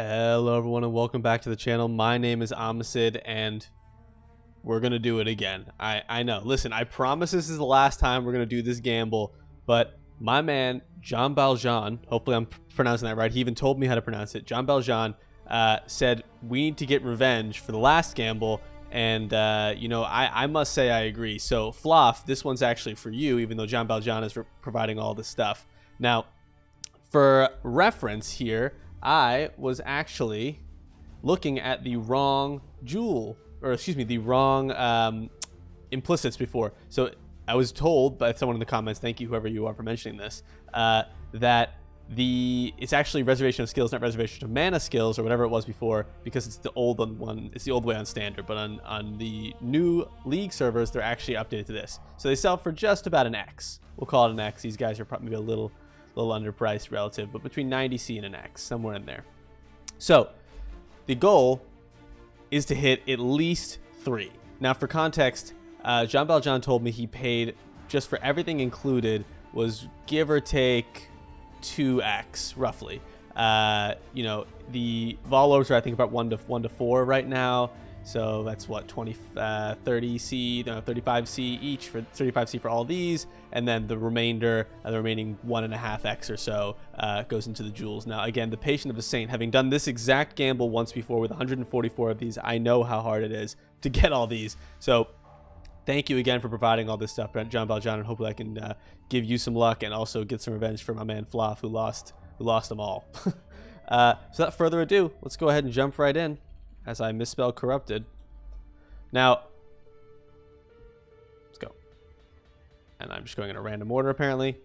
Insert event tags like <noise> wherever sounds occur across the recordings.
Hello everyone and welcome back to the channel. My name is Omisid and we're going to do it again. I, I know. Listen, I promise this is the last time we're going to do this gamble, but my man, Jambal_Dyan, hopefully I'm pronouncing that right. He even told me how to pronounce it. Jambal_Dyan uh, said we need to get revenge for the last gamble and, uh, you know, I, I must say I agree. So, Floff, this one's actually for you, even though Jambal_Dyan is providing all this stuff. Now, for reference here, I was actually looking at the wrong jewel, or excuse me, the wrong um, implicits before. So I was told by someone in the comments, thank you, whoever you are, for mentioning this, uh, that the it's actually reservation of skills, not reservation of mana skills or whatever it was before, because it's the old one. It's the old way on standard, but on on the new league servers, they're actually updated to this. So they sell for just about an X. We'll call it an X. These guys are probably a little little underpriced relative, but between 90C and an X, somewhere in there. So the goal is to hit at least three. Now, for context, uh, Jean Valjean told me he paid just for everything included was give or take 2x roughly. Uh, you know, the Vaal orbs are I think about one to one to four right now. So that's what 20, uh, 30C, no, 35C each for 35C for all these, and then the remainder, uh, the remaining one and a half X or so, uh, goes into the jewels. Now, again, the patient of a saint, having done this exact gamble once before with 144 of these, I know how hard it is to get all these. So thank you again for providing all this stuff, Jambal_Dyan, and hopefully I can uh, give you some luck and also get some revenge for my man Floff, who lost, who lost them all. <laughs> uh, so without further ado, let's go ahead and jump right in as I misspell corrupted. Now, let's go. And I'm just going in a random order, apparently.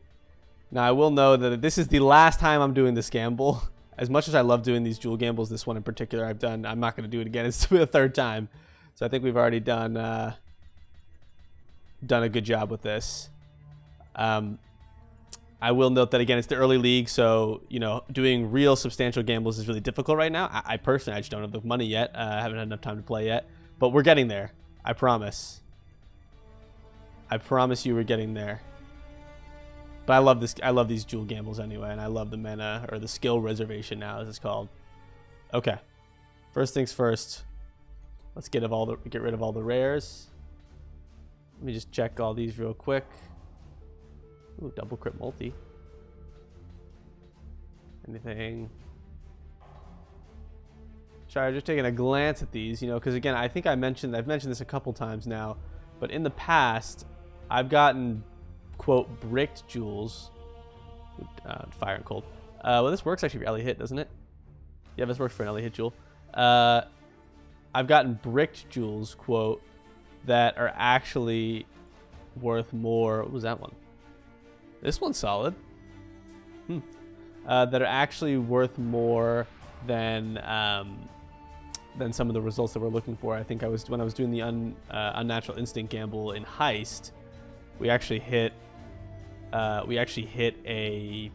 Now, I will know that this is the last time I'm doing this gamble. <laughs> As much as I love doing these jewel gambles, this one in particular I've done, I'm not going to do it again. <laughs> It's the third time. So I think we've already done uh, done a good job with this. Um, I will note that again, it's the early league, so you know, doing real substantial gambles is really difficult right now. I, I personally, I just don't have the money yet. Uh, I haven't had enough time to play yet, but we're getting there. I promise. I promise you, we're getting there. But I love this. I love these jewel gambles anyway, and I love the mana or the skill reservation now, as it's called. Okay, first things first. Let's get of all the get rid of all the rares. Let me just check all these real quick. Ooh, double crit multi. Anything? Sorry, just taking a glance at these, you know, because again, I think I mentioned, I've mentioned this a couple times now, but in the past, I've gotten, quote, bricked jewels. Uh, fire and cold. Uh, well, this works actually for ele hit, doesn't it? Yeah, this works for an ele hit jewel. Uh, I've gotten bricked jewels, quote, that are actually worth more. What was that one? This one's solid. Hmm. Uh, that are actually worth more than um, than some of the results that we're looking for. I think I was when I was doing the un, uh, unnatural instinct gamble in heist, we actually hit uh, we actually hit a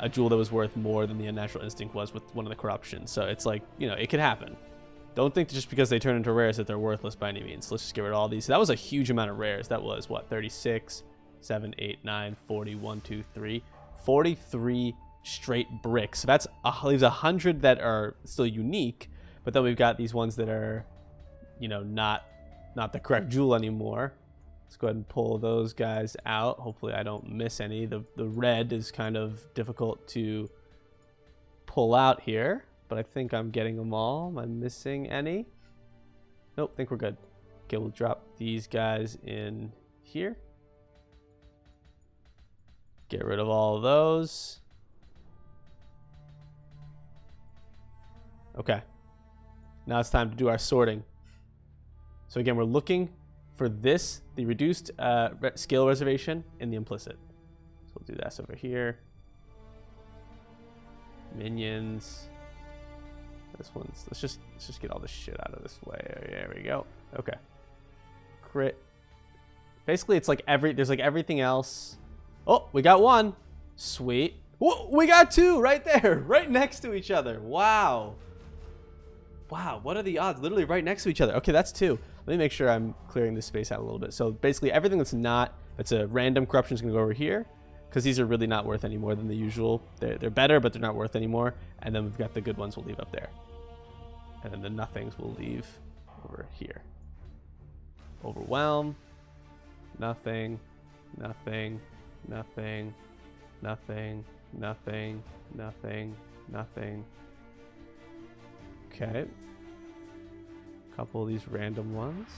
a jewel that was worth more than the unnatural instinct was with one of the corruptions. So it's like you know it could happen. Don't think just because they turn into rares that they're worthless by any means. Let's just get rid of all these. That was a huge amount of rares. That was what 36, 7, 8, 9, 40, 1, 2, 3. 43 straight bricks. So that's uh, leaves 100 that are still unique, but then we've got these ones that are, you know, not not the correct jewel anymore. Let's go ahead and pull those guys out. Hopefully I don't miss any. The, the red is kind of difficult to pull out here, but I think I'm getting them all. Am I missing any? Nope, think we're good. Okay, we'll drop these guys in here. Get rid of all of those. Okay. Now it's time to do our sorting. So again, we're looking for this, the reduced uh, scale reservation in the implicit. So we'll do this over here. Minions. This one's, let's just, let's just get all this shit out of this way. There we go. Okay. Crit. Basically, it's like every, there's like everything else Oh, we got one. Sweet. Whoa, we got two right there, <laughs> right next to each other. Wow. Wow, what are the odds? Literally right next to each other. Okay, that's two. Let me make sure I'm clearing this space out a little bit. So basically everything that's not, that's a random corruption is going to go over here. because these are really not worth any more than the usual. They're, they're better, but they're not worth any more. And then we've got the good ones we'll leave up there. And then the nothings we'll leave over here. Overwhelm. Nothing. Nothing. Nothing. Nothing. Nothing. Nothing. Nothing. Okay. Couple of these random ones.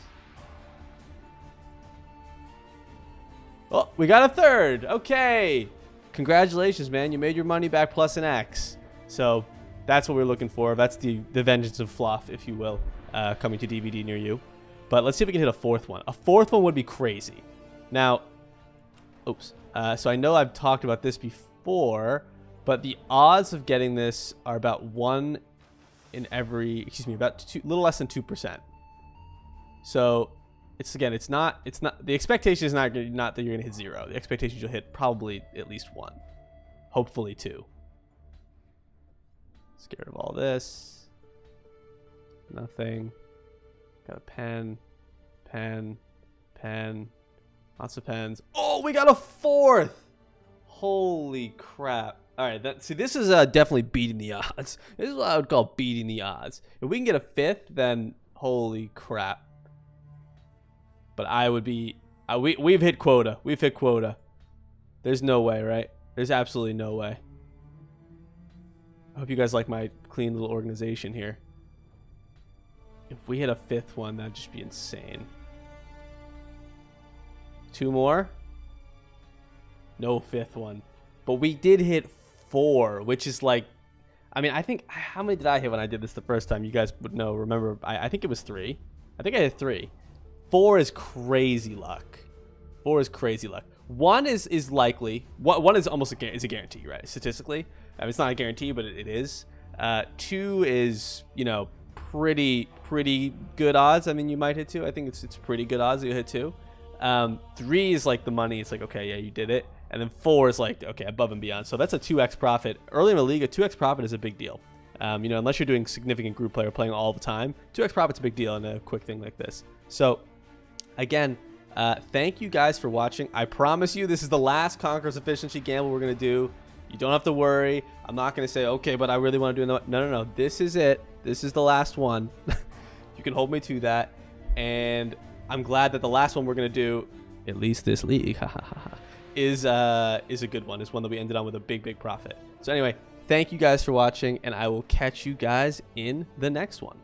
Oh, we got a third. Okay. Congratulations, man. You made your money back plus an X. So that's what we're looking for. That's the, the vengeance of Floff, if you will, uh, coming to DVD near you. But let's see if we can hit a fourth one. A fourth one would be crazy. Now, oops. Uh, so I know I've talked about this before, but the odds of getting this are about one in every, excuse me, about two, little less than 2%. So it's again, it's not, it's not, the expectation is not, not that you're going to hit zero. The expectation is you'll hit probably at least one, hopefully two. Scared of all this. Nothing. Got a pen, pen, pen, lots of pens. Oh, we got a fourth. Holy crap. All right, that, see, this is uh, definitely beating the <laughs> odds. This is what I would call beating the odds. If we can get a fifth, then holy crap but I would be. Uh, we we've hit quota. We've hit quota. There's no way, right? There's absolutely no way. I hope you guys like my clean little organization here. If we hit a fifth one, that'd just be insane. Two more. No fifth one. But we did hit four, which is like, I mean, I think, how many did I hit when I did this the first time? You guys would know. Remember, I, I think it was three. I think I hit three. Four is crazy luck. Four is crazy luck. One is is likely. One is almost a is a guarantee, right? Statistically, I mean, it's not a guarantee, but it, it is. Uh, two is you know pretty pretty good odds. I mean, you might hit two. I think it's it's pretty good odds you hit two. Um, three is like the money. It's like okay, yeah, you did it. And then four is like okay, above and beyond. So that's a two x profit. Early in the league, a two x profit is a big deal. Um, you know, unless you're doing significant group player playing all the time, two x profit's a big deal in a quick thing like this. So Again, uh, thank you guys for watching. I promise you this is the last Conqueror's Efficiency gamble we're going to do. You don't have to worry. I'm not going to say, okay, but I really want to do it. No, no, no. This is it. This is the last one. <laughs> you can hold me to that. And I'm glad that the last one we're going to do, at least this league, is, uh, is a good one. It's one that we ended on with a big, big profit. So anyway, thank you guys for watching, and I will catch you guys in the next one.